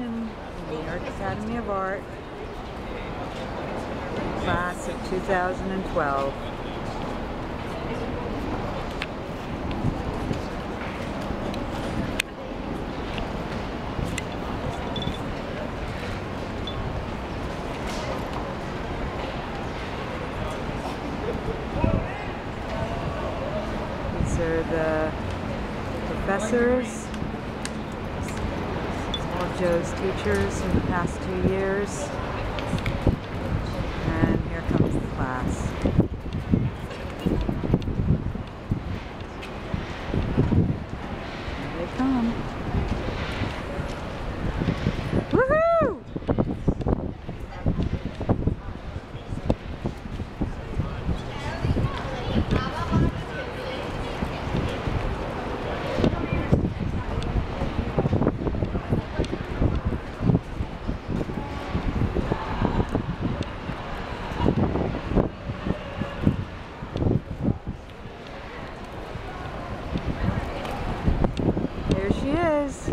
New York Academy of Art, class of 2012. These are the professors pictures. And is.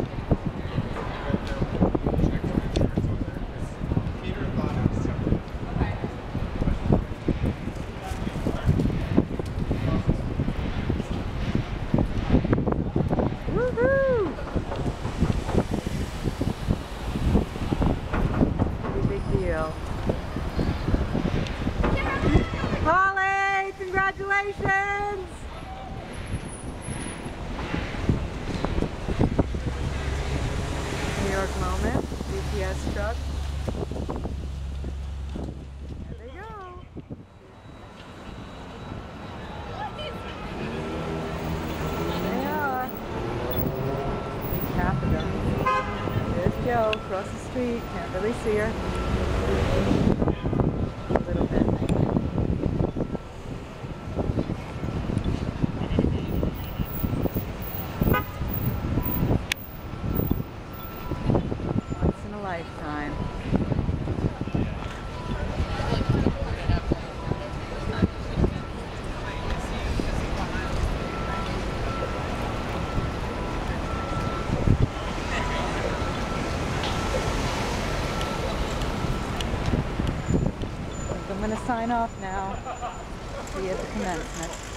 feet, can't really see her. I'm going to sign off now. See you at the commencement.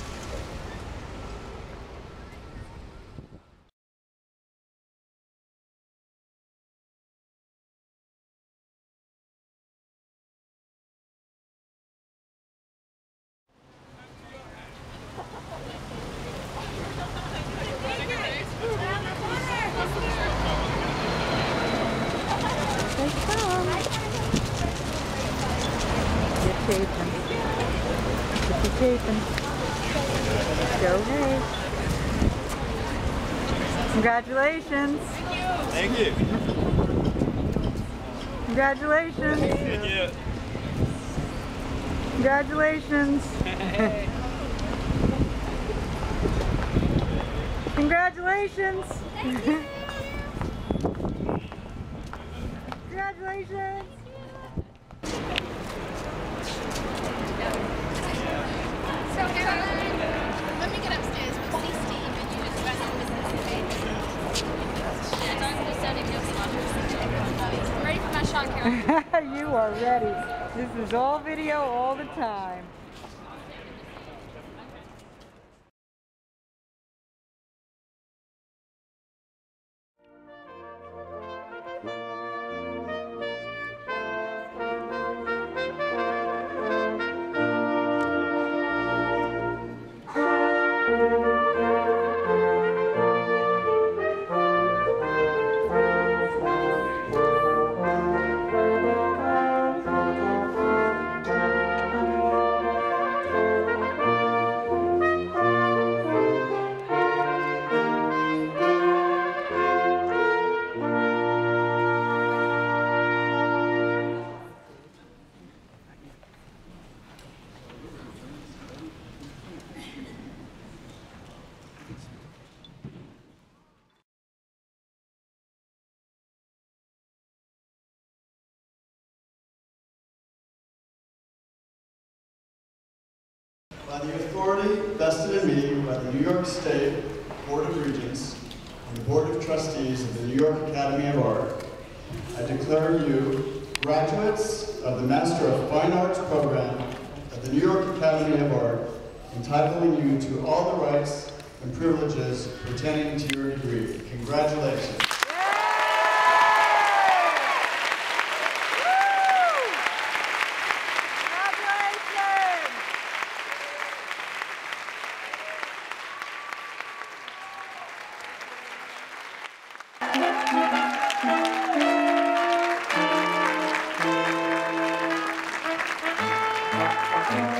taping. Go Congratulations. Thank you. Congratulations. Thank you. Congratulations. Congratulations. Congratulations. are ready. This is all video all the time. the authority vested in me by the New York State Board of Regents and the Board of Trustees of the New York Academy of Art, I declare you graduates of the Master of Fine Arts program at the New York Academy of Art, entitling you to all the rights and privileges pertaining to your degree. Congratulations. Congratulations!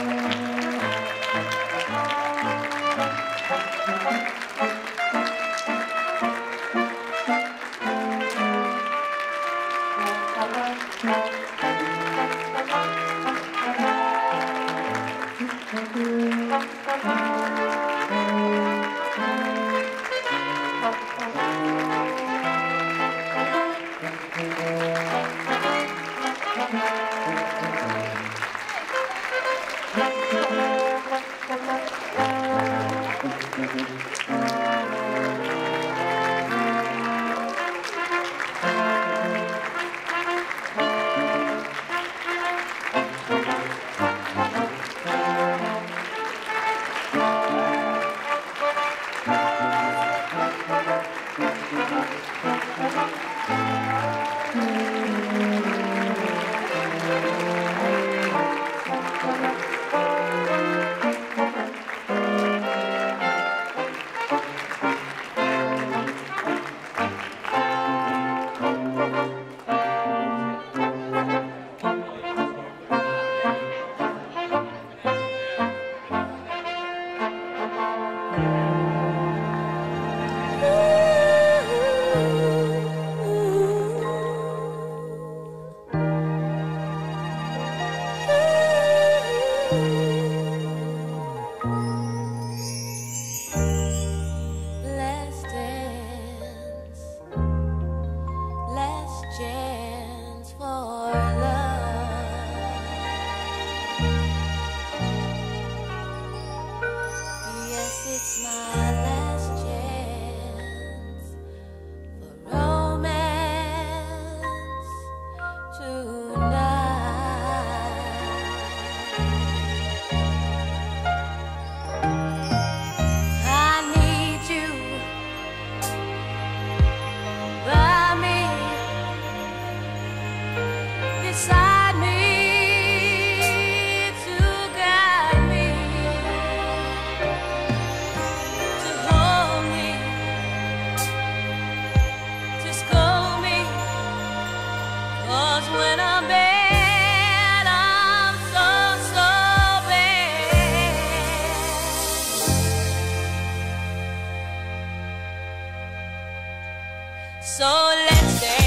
So let's say